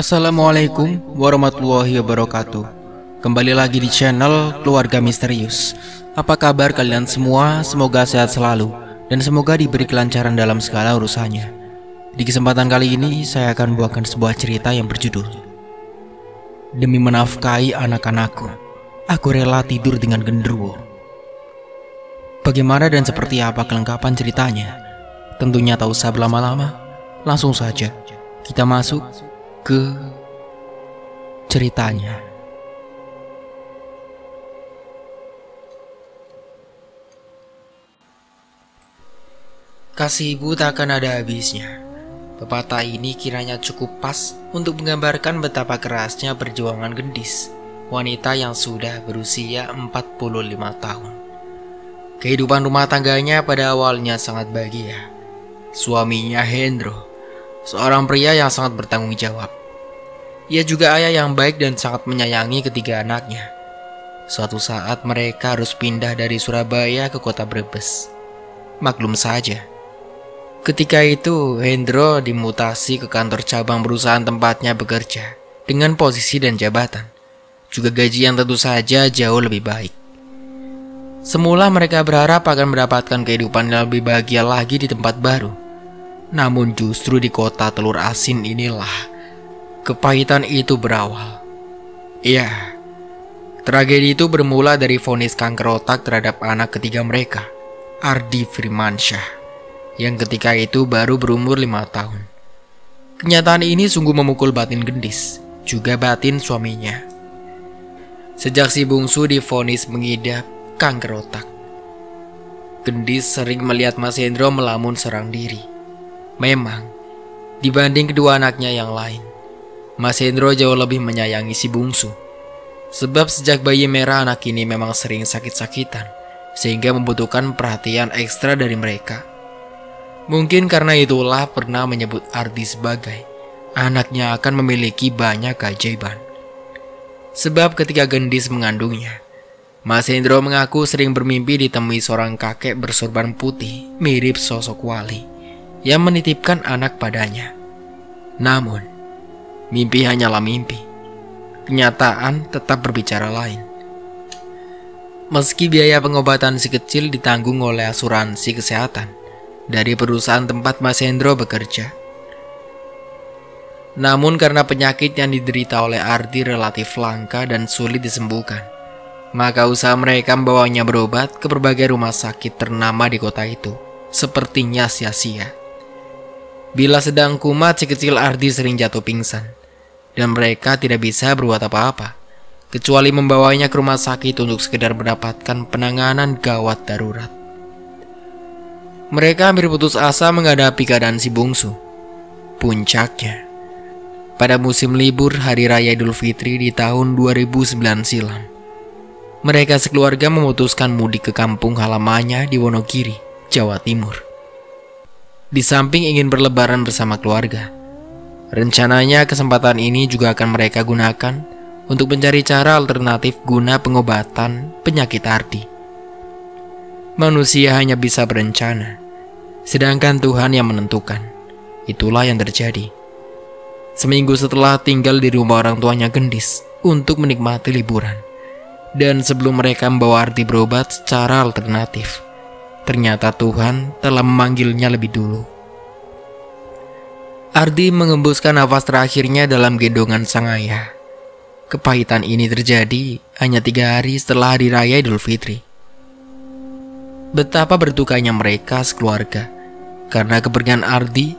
Assalamualaikum warahmatullahi wabarakatuh. Kembali lagi di channel Keluarga Misterius. Apa kabar kalian semua? Semoga sehat selalu Dan semoga diberi kelancaran dalam segala urusannya. Di kesempatan kali ini saya akan membawakan sebuah cerita yang berjudul Demi menafkahi anak-anakku Aku rela tidur dengan genderuwo. Bagaimana dan seperti apa kelengkapan ceritanya? Tentunya tak usah berlama-lama. Langsung saja kita masuk ke ceritanya. Kasih ibu tak akan ada habisnya. Pepatah ini kiranya cukup pas untuk menggambarkan betapa kerasnya perjuangan gendis, wanita yang sudah berusia 45 tahun. Kehidupan rumah tangganya pada awalnya sangat bahagia. Suaminya Hendro seorang pria yang sangat bertanggung jawab. Ia juga ayah yang baik dan sangat menyayangi ketiga anaknya. Suatu saat mereka harus pindah dari Surabaya ke kota Brebes. Maklum saja. Ketika itu, Hendro dimutasi ke kantor cabang perusahaan tempatnya bekerja dengan posisi dan jabatan. Juga gaji yang tentu saja jauh lebih baik. Semula mereka berharap akan mendapatkan kehidupan yang lebih bahagia lagi di tempat baru. Namun justru di kota telur asin inilah kepahitan itu berawal. Iya, tragedi itu bermula dari vonis kanker otak terhadap anak ketiga mereka, Ardi Firmansyah, yang ketika itu baru berumur lima tahun. Kenyataan ini sungguh memukul batin gendis, juga batin suaminya. Sejak si bungsu divonis mengidap kanker otak, Gendis sering melihat Mas Hendro melamun serang diri. Memang, dibanding kedua anaknya yang lain, Mas Hendro jauh lebih menyayangi si bungsu. Sebab sejak bayi merah anak ini memang sering sakit-sakitan, sehingga membutuhkan perhatian ekstra dari mereka. Mungkin karena itulah pernah menyebut Ardi sebagai anaknya akan memiliki banyak keajaiban. Sebab ketika gendis mengandungnya, Mas Hendro mengaku sering bermimpi ditemui seorang kakek bersorban putih mirip sosok wali yang menitipkan anak padanya. Namun, mimpi hanyalah mimpi. Kenyataan tetap berbicara lain. Meski biaya pengobatan si kecil ditanggung oleh asuransi kesehatan dari perusahaan tempat Mas Hendro bekerja. Namun karena penyakit yang diderita oleh Ardi relatif langka dan sulit disembuhkan, maka usaha mereka membawanya berobat ke berbagai rumah sakit ternama di kota itu sepertinya sia-sia. Bila sedang kumat, si kecil Ardi sering jatuh pingsan. Dan mereka tidak bisa berbuat apa-apa. Kecuali membawanya ke rumah sakit untuk sekedar mendapatkan penanganan gawat darurat. Mereka hampir putus asa menghadapi keadaan si bungsu. Puncaknya, pada musim libur Hari Raya Idul Fitri di tahun 2009 silam, mereka sekeluarga memutuskan mudik ke kampung halamannya di Wonogiri, Jawa Timur di samping ingin berlebaran bersama keluarga. Rencananya kesempatan ini juga akan mereka gunakan untuk mencari cara alternatif guna pengobatan penyakit Ardi. Manusia hanya bisa berencana, sedangkan Tuhan yang menentukan. Itulah yang terjadi. Seminggu setelah tinggal di rumah orang tuanya Gendis untuk menikmati liburan. Dan sebelum mereka membawa Ardi berobat secara alternatif, Ternyata Tuhan telah memanggilnya lebih dulu. Ardi mengembuskan nafas terakhirnya dalam gendongan sang ayah. Kepahitan ini terjadi hanya tiga hari setelah hari raya Idul Fitri. Betapa bertukanya mereka sekeluarga karena kepergian Ardi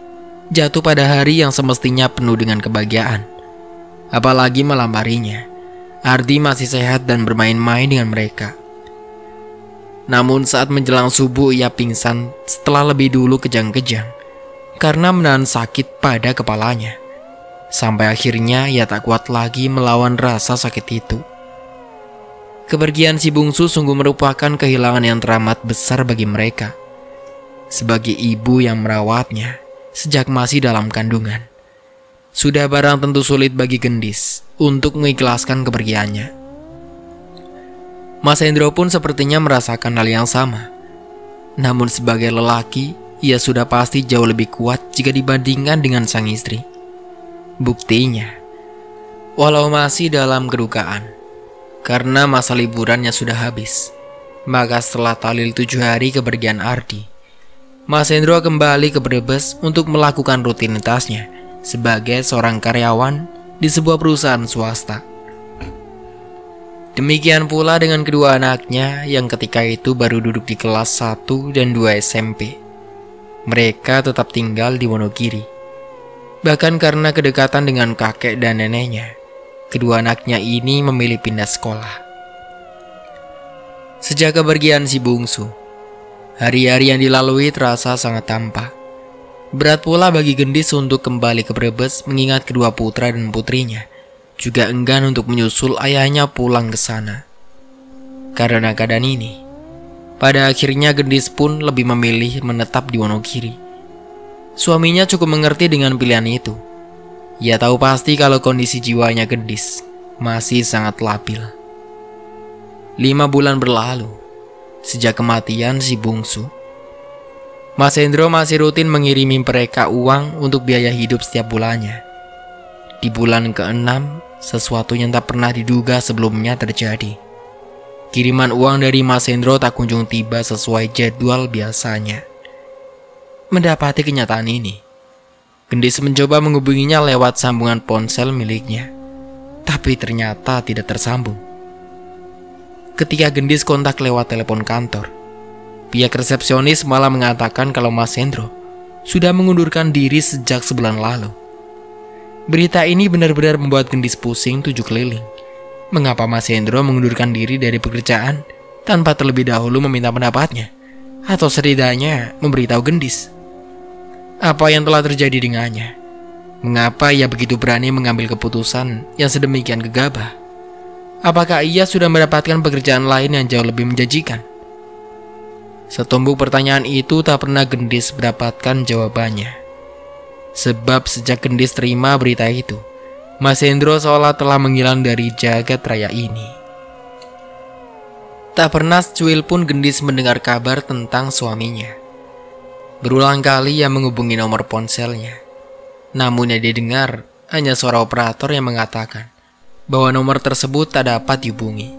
jatuh pada hari yang semestinya penuh dengan kebahagiaan. Apalagi malam harinya, Ardi masih sehat dan bermain-main dengan mereka. Namun saat menjelang subuh ia pingsan setelah lebih dulu kejang-kejang karena menahan sakit pada kepalanya. Sampai akhirnya ia tak kuat lagi melawan rasa sakit itu. Kepergian si bungsu sungguh merupakan kehilangan yang teramat besar bagi mereka. Sebagai ibu yang merawatnya sejak masih dalam kandungan. Sudah barang tentu sulit bagi gendis untuk mengikhlaskan kepergiannya. Mas Hendro pun sepertinya merasakan hal yang sama. Namun sebagai lelaki, ia sudah pasti jauh lebih kuat jika dibandingkan dengan sang istri. Buktinya, Walau masih dalam kedukaan, karena masa liburannya sudah habis, maka setelah talil tujuh hari kepergian Ardi, Mas Hendro kembali ke Brebes untuk melakukan rutinitasnya sebagai seorang karyawan di sebuah perusahaan swasta. Demikian pula dengan kedua anaknya yang ketika itu baru duduk di kelas 1 dan 2 SMP. Mereka tetap tinggal di Wonogiri. Bahkan karena kedekatan dengan kakek dan neneknya, kedua anaknya ini memilih pindah sekolah. Sejak kepergian si bungsu, hari-hari yang dilalui terasa sangat tampak. Berat pula bagi Gendis untuk kembali ke Brebes mengingat kedua putra dan putrinya juga enggan untuk menyusul ayahnya pulang ke sana. Karena keadaan ini, pada akhirnya Gendis pun lebih memilih menetap di Wonogiri. Suaminya cukup mengerti dengan pilihan itu. Ia tahu pasti kalau kondisi jiwanya Gendis masih sangat labil. Lima bulan berlalu, sejak kematian si bungsu. Mas Hendro masih rutin mengirimi mereka uang untuk biaya hidup setiap bulannya. Di bulan ke-6, sesuatu yang tak pernah diduga sebelumnya terjadi. Kiriman uang dari Mas Hendro tak kunjung tiba sesuai jadwal biasanya. Mendapati kenyataan ini, Gendis mencoba menghubunginya lewat sambungan ponsel miliknya, tapi ternyata tidak tersambung. Ketika Gendis kontak lewat telepon kantor, pihak resepsionis malah mengatakan kalau Mas Hendro sudah mengundurkan diri sejak sebulan lalu. Berita ini benar-benar membuat Gendis pusing tujuh keliling. Mengapa Mas Hendro mengundurkan diri dari pekerjaan tanpa terlebih dahulu meminta pendapatnya? Atau setidaknya memberitahu Gendis? Apa yang telah terjadi dengannya? Mengapa ia begitu berani mengambil keputusan yang sedemikian gegabah? Apakah ia sudah mendapatkan pekerjaan lain yang jauh lebih menjanjikan? Setumbuk pertanyaan itu tak pernah Gendis mendapatkan jawabannya. Sebab sejak Gendis terima berita itu, Mas Hendro seolah telah menghilang dari jagat raya ini. Tak pernah secuil pun Gendis mendengar kabar tentang suaminya. Berulang kali ia menghubungi nomor ponselnya. Namun yang didengar hanya suara operator yang mengatakan bahwa nomor tersebut tak dapat dihubungi.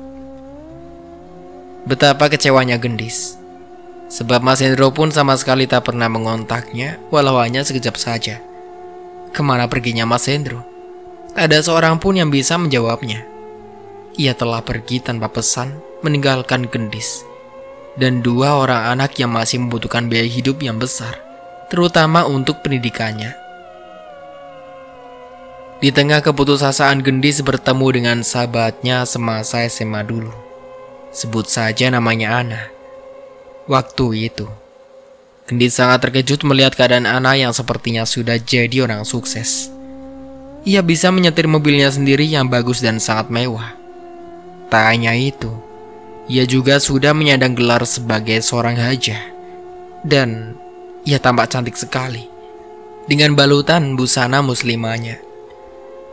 Betapa kecewanya Gendis Sebab Mas Hendro pun sama sekali tak pernah mengontaknya, walau hanya sekejap saja. Ke mana perginya Mas Hendro? Tak ada seorang pun yang bisa menjawabnya. Ia telah pergi tanpa pesan, meninggalkan gendis. Dan dua orang anak yang masih membutuhkan biaya hidup yang besar, terutama untuk pendidikannya. Di tengah keputusasaan Gendis bertemu dengan sahabatnya semasa SMA dulu. Sebut saja namanya Ana. Waktu itu, Gendis sangat terkejut melihat keadaan Ana yang sepertinya sudah jadi orang sukses. Ia bisa menyetir mobilnya sendiri yang bagus dan sangat mewah. Tak hanya itu, ia juga sudah menyandang gelar sebagai seorang hajah. Dan ia tampak cantik sekali dengan balutan busana muslimahnya.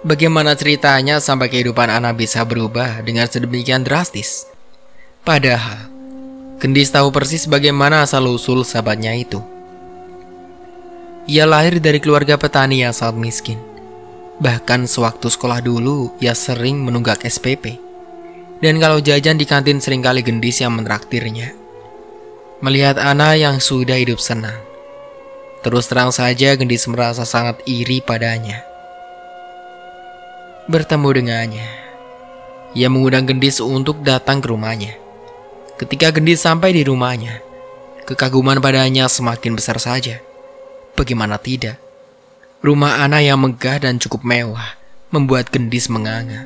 Bagaimana ceritanya sampai kehidupan Ana bisa berubah dengan sedemikian drastis? Padahal, Gendis tahu persis bagaimana asal-usul sahabatnya itu. Ia lahir dari keluarga petani yang sangat miskin. Bahkan sewaktu sekolah dulu, ia sering menunggak SPP. Dan kalau jajan di kantin sering kali Gendis yang menraktirnya. Melihat Ana yang sudah hidup senang. Terus terang saja Gendis merasa sangat iri padanya. Bertemu dengannya, ia mengundang Gendis untuk datang ke rumahnya. Ketika Gendis sampai di rumahnya, kekaguman padanya semakin besar saja. Bagaimana tidak? Rumah Ana yang megah dan cukup mewah membuat Gendis menganga.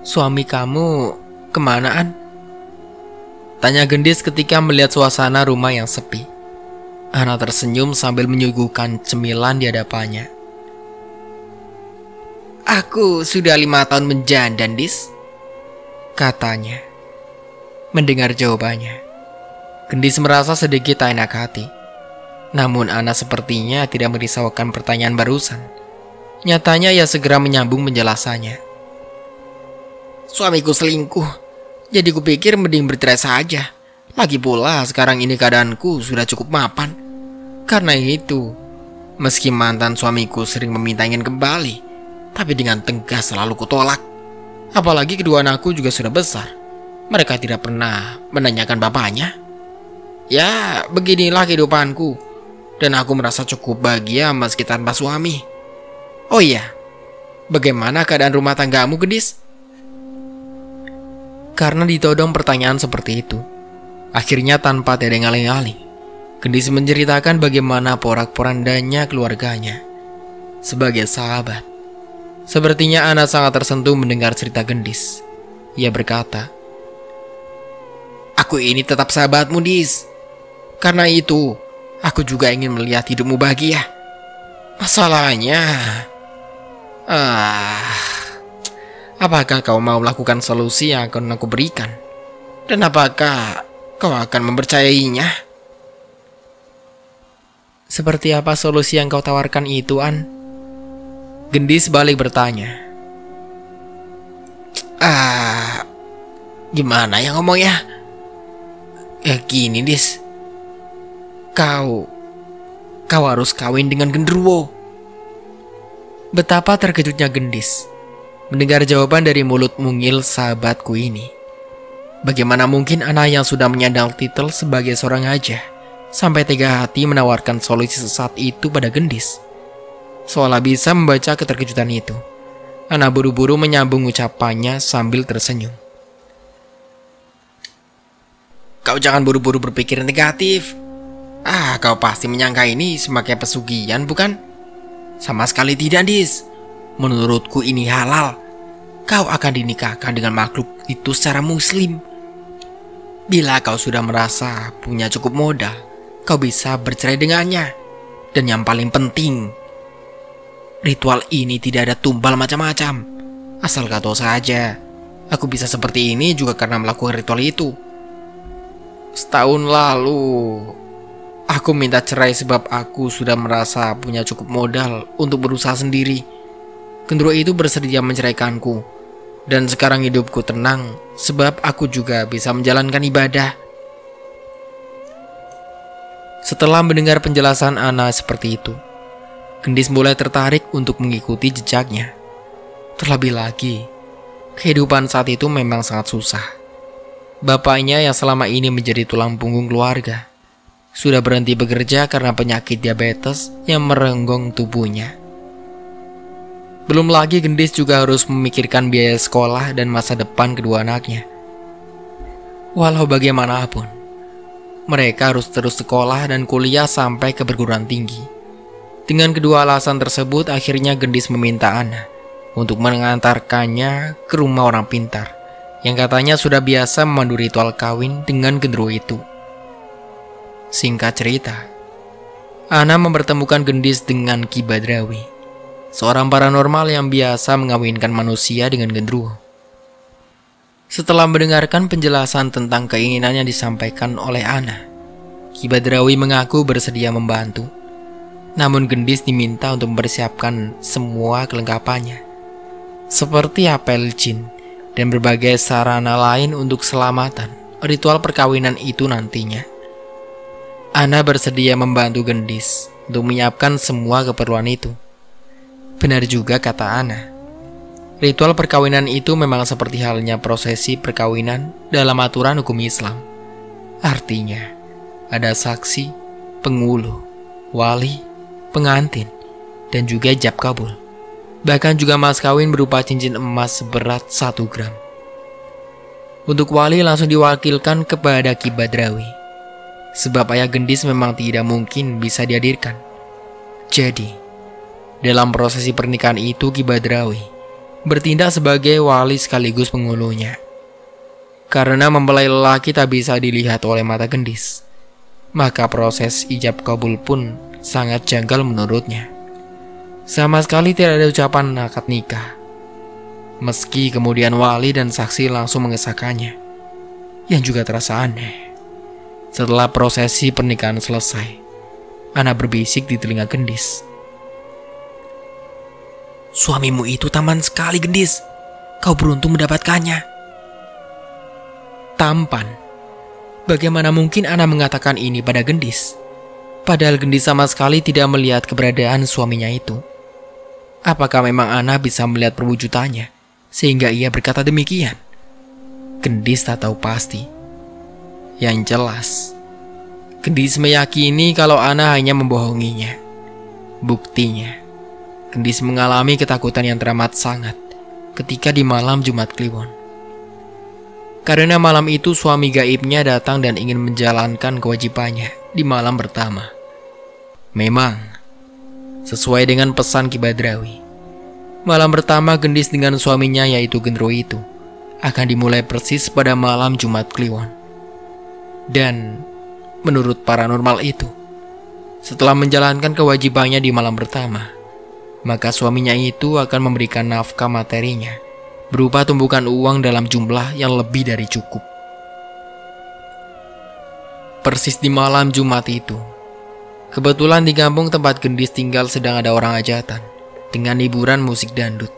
Suami kamu kemanaan? Tanya Gendis ketika melihat suasana rumah yang sepi. Ana tersenyum sambil menyuguhkan cemilan di hadapannya. Aku sudah lima tahun menjandan, Dis katanya. Mendengar jawabannya, Gendis merasa sedikit tak enak hati. Namun Ana sepertinya tidak merisaukan pertanyaan barusan. Nyatanya ia segera menyambung penjelasannya. Suamiku selingkuh, jadi kupikir mending bercerai saja. Lagi pula sekarang ini keadaanku sudah cukup mapan. Karena itu, meski mantan suamiku sering meminta ingin kembali, tapi dengan tegas selalu kutolak. Apalagi kedua anakku juga sudah besar. Mereka tidak pernah menanyakan bapaknya. Ya, beginilah kehidupanku. Dan aku merasa cukup bahagia meski tanpa suami. Oh iya, bagaimana keadaan rumah tanggamu, Gedis? Karena ditodong pertanyaan seperti itu, akhirnya tanpa tidak ngalih-ngalih, Gendis menceritakan bagaimana porak-porandanya keluarganya. Sebagai sahabat, Sepertinya Ana sangat tersentuh mendengar cerita Gendis. Ia berkata, Aku ini tetap sahabatmu, Dis. Karena itu, aku juga ingin melihat hidupmu bahagia. Masalahnya, ah, apakah kau mau melakukan solusi yang akan aku berikan? Dan apakah kau akan mempercayainya? Seperti apa solusi yang kau tawarkan itu, An? Gendis balik bertanya. Ah, gimana ya ngomongnya? Ya gini, Dis. Kau, kau harus kawin dengan genderuwo. Betapa terkejutnya Gendis mendengar jawaban dari mulut mungil sahabatku ini. Bagaimana mungkin anak yang sudah menyandang titel sebagai seorang aja sampai tega hati menawarkan solusi sesat itu pada Gendis? Seolah bisa membaca keterkejutan itu. Ana buru-buru menyambung ucapannya sambil tersenyum. Kau jangan buru-buru berpikir negatif. Ah, kau pasti menyangka ini semakin pesugihan, bukan? Sama sekali tidak, Dis. Menurutku ini halal. Kau akan dinikahkan dengan makhluk itu secara muslim. Bila kau sudah merasa punya cukup modal, kau bisa bercerai dengannya. Dan yang paling penting, Ritual ini tidak ada tumbal macam-macam. Asal kau tahu saja, aku bisa seperti ini juga karena melakukan ritual itu. Setahun lalu, aku minta cerai sebab aku sudah merasa punya cukup modal untuk berusaha sendiri. Gendruwo itu bersedia menceraikanku. Dan sekarang hidupku tenang sebab aku juga bisa menjalankan ibadah. Setelah mendengar penjelasan Ana seperti itu, Gendis mulai tertarik untuk mengikuti jejaknya. Terlebih lagi, kehidupan saat itu memang sangat susah. Bapaknya yang selama ini menjadi tulang punggung keluarga sudah berhenti bekerja karena penyakit diabetes yang merenggong tubuhnya. Belum lagi Gendis juga harus memikirkan biaya sekolah dan masa depan kedua anaknya. Walau bagaimanapun, mereka harus terus sekolah dan kuliah sampai ke perguruan tinggi. Dengan kedua alasan tersebut, akhirnya Gendis meminta Ana untuk mengantarkannya ke rumah orang pintar yang katanya sudah biasa memandu ritual kawin dengan gendruwo itu. Singkat cerita, Ana mempertemukan Gendis dengan Ki Badrawi, seorang paranormal yang biasa mengawinkan manusia dengan gendruwo. Setelah mendengarkan penjelasan tentang keinginan yang disampaikan oleh Ana, Ki Badrawi mengaku bersedia membantu namun Gendis diminta untuk mempersiapkan semua kelengkapannya, seperti apel jin dan berbagai sarana lain untuk keselamatan ritual perkawinan itu nantinya. Ana bersedia membantu Gendis untuk menyiapkan semua keperluan itu. Benar juga kata Ana. Ritual perkawinan itu memang seperti halnya prosesi perkawinan dalam aturan hukum Islam. Artinya, ada saksi, pengulu, wali, pengantin, dan juga jab kabul. Bahkan juga mas kawin berupa cincin emas seberat 1 gram. Untuk wali langsung diwakilkan kepada Ki Badrawi. Sebab ayah gendis memang tidak mungkin bisa dihadirkan. Jadi, dalam prosesi pernikahan itu Ki Badrawi bertindak sebagai wali sekaligus pengulunya. Karena mempelai lelaki tak bisa dilihat oleh mata gendis, maka proses ijab kabul pun sangat janggal menurutnya. Sama sekali tidak ada ucapan akad nikah. Meski kemudian wali dan saksi langsung mengesahkannya. Yang juga terasa aneh. Setelah prosesi pernikahan selesai, anak berbisik di telinga gendis. Suamimu itu taman sekali gendis. Kau beruntung mendapatkannya. Tampan. Bagaimana mungkin Ana mengatakan ini pada gendis? Padahal Gendis sama sekali tidak melihat keberadaan suaminya itu. Apakah memang Ana bisa melihat perwujudannya sehingga ia berkata demikian? Gendis tak tahu pasti. Yang jelas, Gendis meyakini kalau Ana hanya membohonginya. Buktinya, Gendis mengalami ketakutan yang teramat sangat ketika di malam Jumat Kliwon. Karena malam itu suami gaibnya datang dan ingin menjalankan kewajibannya di malam pertama. Memang, sesuai dengan pesan Ki Badrawi, malam pertama Gendis dengan suaminya yaitu Gendro itu akan dimulai persis pada malam Jumat Kliwon. Dan menurut paranormal itu, setelah menjalankan kewajibannya di malam pertama, maka suaminya itu akan memberikan nafkah materinya berupa tumbukan uang dalam jumlah yang lebih dari cukup. Persis di malam Jumat itu, kebetulan di kampung tempat Gendis tinggal sedang ada orang ajatan dengan hiburan musik dandut.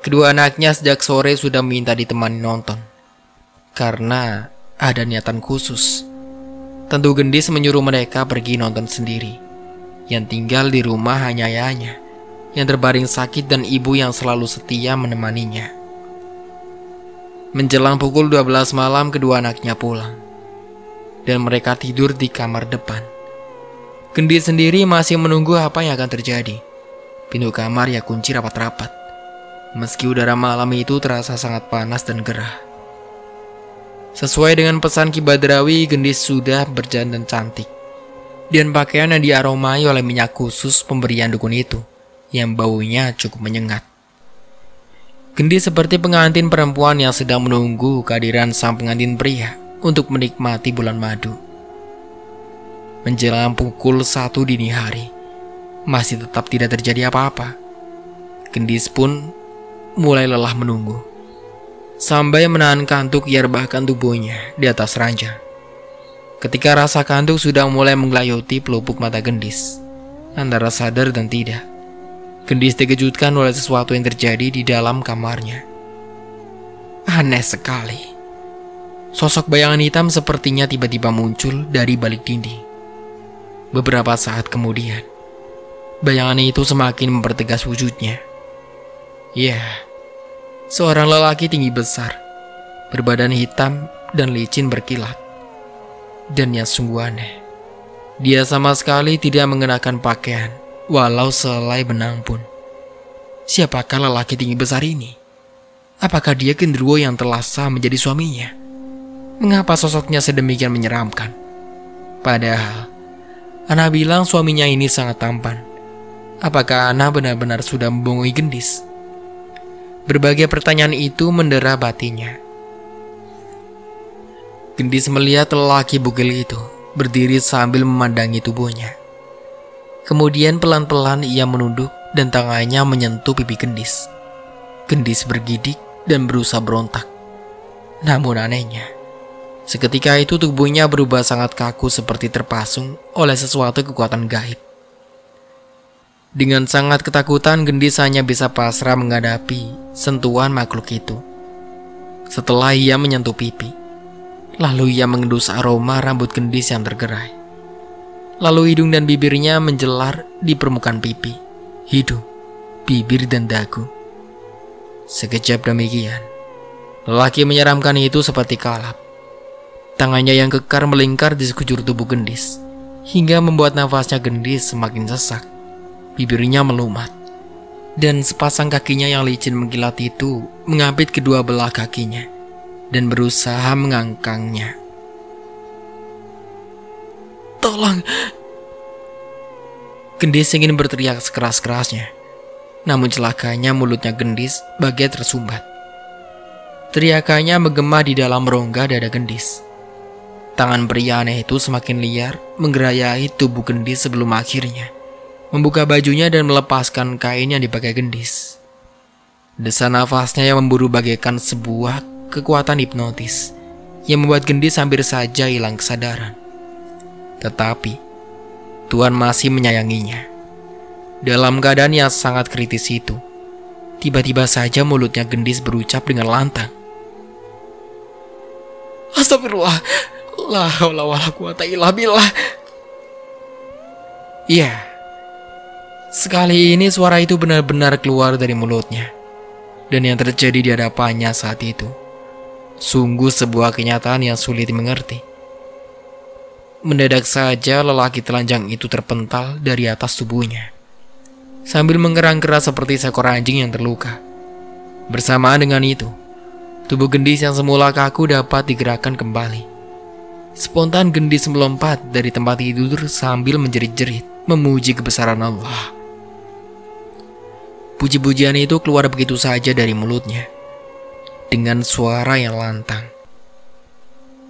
Kedua anaknya sejak sore sudah minta ditemani nonton. Karena ada niatan khusus. Tentu Gendis menyuruh mereka pergi nonton sendiri. Yang tinggal di rumah hanya ayahnya, yang terbaring sakit dan ibu yang selalu setia menemaninya. Menjelang pukul 12 malam kedua anaknya pulang. Dan mereka tidur di kamar depan. Gendis sendiri masih menunggu apa yang akan terjadi. Pintu kamar ya kunci rapat-rapat. Meski udara malam itu terasa sangat panas dan gerah. Sesuai dengan pesan Ki Badrawi, Gendis sudah berjandan cantik. Dan pakaian yang diaromai oleh minyak khusus pemberian dukun itu, yang baunya cukup menyengat. Gendis seperti pengantin perempuan yang sedang menunggu kehadiran sang pengantin pria untuk menikmati bulan madu. Menjelang pukul satu dini hari, masih tetap tidak terjadi apa-apa. Gendis pun mulai lelah menunggu. Sampai menahan kantuk ia rebahkan tubuhnya di atas ranjang. Ketika rasa kantuk sudah mulai menggelayuti pelupuk mata gendis, antara sadar dan tidak. Gendis dikejutkan oleh sesuatu yang terjadi di dalam kamarnya. Aneh sekali. Sosok bayangan hitam sepertinya tiba-tiba muncul dari balik dinding. Beberapa saat kemudian, bayangan itu semakin mempertegas wujudnya. Ya, seorang lelaki tinggi besar, berbadan hitam dan licin berkilat. Dan yang sungguh aneh, dia sama sekali tidak mengenakan pakaian, walau selai benang pun. Siapakah lelaki tinggi besar ini? Apakah dia genderuwo yang telah sah menjadi suaminya? Mengapa sosoknya sedemikian menyeramkan? Padahal, Ana bilang suaminya ini sangat tampan. Apakah Ana benar-benar sudah membohongi gendis? Berbagai pertanyaan itu mendera batinnya. Gendis melihat lelaki bugil itu berdiri sambil memandangi tubuhnya. Kemudian pelan-pelan ia menunduk dan tangannya menyentuh pipi Gendis. Gendis bergidik dan berusaha berontak. Namun anehnya, seketika itu tubuhnya berubah sangat kaku seperti terpasung oleh sesuatu kekuatan gaib. Dengan sangat ketakutan, Gendis hanya bisa pasrah menghadapi sentuhan makhluk itu. Setelah ia menyentuh pipi, lalu ia mengendus aroma rambut Gendis yang tergerai. Lalu hidung dan bibirnya menjelar di permukaan pipi, hidung, bibir dan dagu. Sekejap demikian, lelaki menyeramkan itu seperti kalap. Tangannya yang kekar melingkar di sekujur tubuh Gendis, hingga membuat nafasnya Gendis semakin sesak bibirnya melumat. Dan sepasang kakinya yang licin mengkilat itu mengapit kedua belah kakinya dan berusaha mengangkangnya. Tolong! Gendis ingin berteriak sekeras-kerasnya. Namun celakanya mulutnya Gendis bagai tersumbat. Teriakannya menggema di dalam rongga dada Gendis. Tangan pria aneh itu semakin liar menggerayahi tubuh Gendis sebelum akhirnya membuka bajunya dan melepaskan kain yang dipakai gendis. Desa nafasnya yang memburu bagaikan sebuah kekuatan hipnotis yang membuat gendis hampir saja hilang kesadaran. Tetapi, Tuhan masih menyayanginya. Dalam keadaan yang sangat kritis itu, tiba-tiba saja mulutnya gendis berucap dengan lantang. Astagfirullah, la haula wala quwata illa billah. Iya, Sekali ini suara itu benar-benar keluar dari mulutnya. Dan yang terjadi di hadapannya saat itu sungguh sebuah kenyataan yang sulit dimengerti. Mendadak saja lelaki telanjang itu terpental dari atas tubuhnya. Sambil mengerang keras seperti seekor anjing yang terluka. Bersamaan dengan itu, tubuh gendis yang semula kaku dapat digerakkan kembali. Spontan gendis melompat dari tempat tidur sambil menjerit-jerit memuji kebesaran Allah. Puji-pujian itu keluar begitu saja dari mulutnya, dengan suara yang lantang.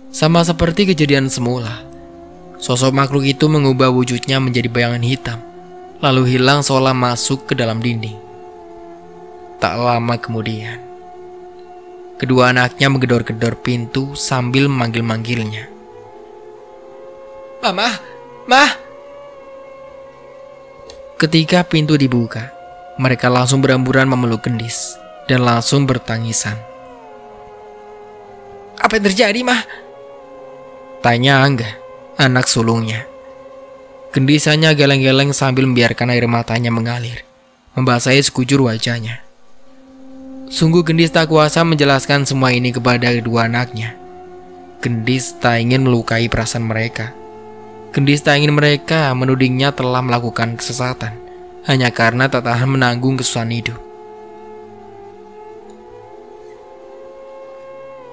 Sama seperti kejadian semula, sosok makhluk itu mengubah wujudnya menjadi bayangan hitam, lalu hilang seolah masuk ke dalam dinding. Tak lama kemudian, kedua anaknya menggedor-gedor pintu sambil memanggil-manggilnya. Mama, Mah! Ketika pintu dibuka, mereka langsung beramburan memeluk gendis dan langsung bertangisan. Apa yang terjadi, mah? Tanya Angga, anak sulungnya. Gendisannya geleng-geleng sambil membiarkan air matanya mengalir, membasahi sekujur wajahnya. Sungguh Gendis tak kuasa menjelaskan semua ini kepada kedua anaknya. Gendis tak ingin melukai perasaan mereka. Gendis tak ingin mereka menudingnya telah melakukan kesesatan hanya karena tak tahan menanggung kesusahan hidup.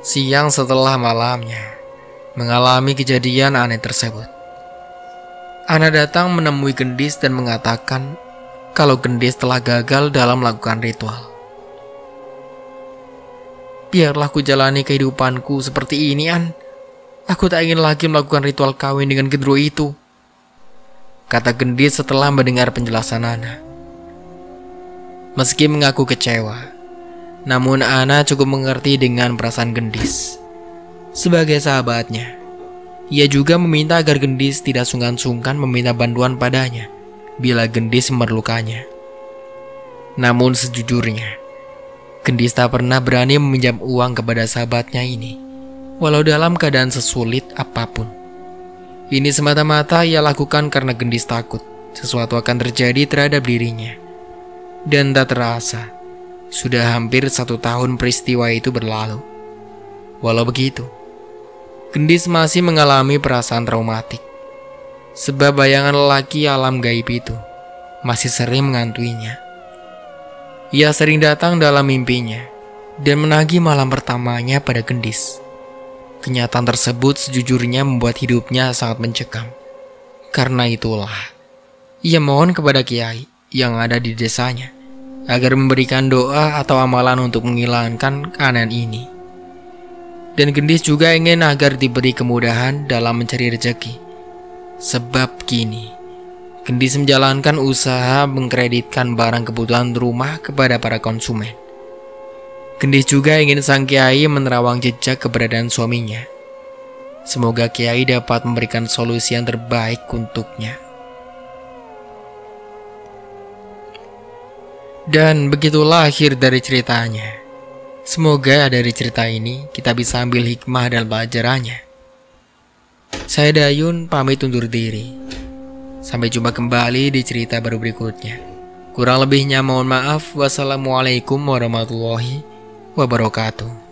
Siang setelah malamnya, mengalami kejadian aneh tersebut. Ana datang menemui Gendis dan mengatakan kalau Gendis telah gagal dalam melakukan ritual. Biarlah ku jalani kehidupanku seperti ini, An. Aku tak ingin lagi melakukan ritual kawin dengan gendro itu kata Gendis setelah mendengar penjelasan Ana. Meski mengaku kecewa, namun Ana cukup mengerti dengan perasaan Gendis. Sebagai sahabatnya, ia juga meminta agar Gendis tidak sungkan-sungkan meminta bantuan padanya bila Gendis memerlukannya. Namun sejujurnya, Gendis tak pernah berani meminjam uang kepada sahabatnya ini, walau dalam keadaan sesulit apa pun. Ini semata-mata ia lakukan karena gendis takut sesuatu akan terjadi terhadap dirinya. Dan tak terasa, sudah hampir satu tahun peristiwa itu berlalu. Walau begitu, gendis masih mengalami perasaan traumatik. Sebab bayangan lelaki alam gaib itu masih sering mengantuinya. Ia sering datang dalam mimpinya dan menagih malam pertamanya pada gendis. Kenyataan tersebut sejujurnya membuat hidupnya sangat mencekam. Karena itulah, ia mohon kepada kiai yang ada di desanya agar memberikan doa atau amalan untuk menghilangkan keanehan ini. Dan Gendis juga ingin agar diberi kemudahan dalam mencari rezeki. Sebab kini, Gendis menjalankan usaha mengkreditkan barang kebutuhan rumah kepada para konsumen. Gendis juga ingin sang kiai menerawang jejak keberadaan suaminya. Semoga kiai dapat memberikan solusi yang terbaik untuknya. Dan begitulah akhir dari ceritanya. Semoga dari cerita ini kita bisa ambil hikmah dan pelajarannya. Saya Dayun pamit undur diri. Sampai jumpa kembali di cerita baru berikutnya. Kurang lebihnya mohon maaf. Wassalamualaikum warahmatullahi wabarakatuh.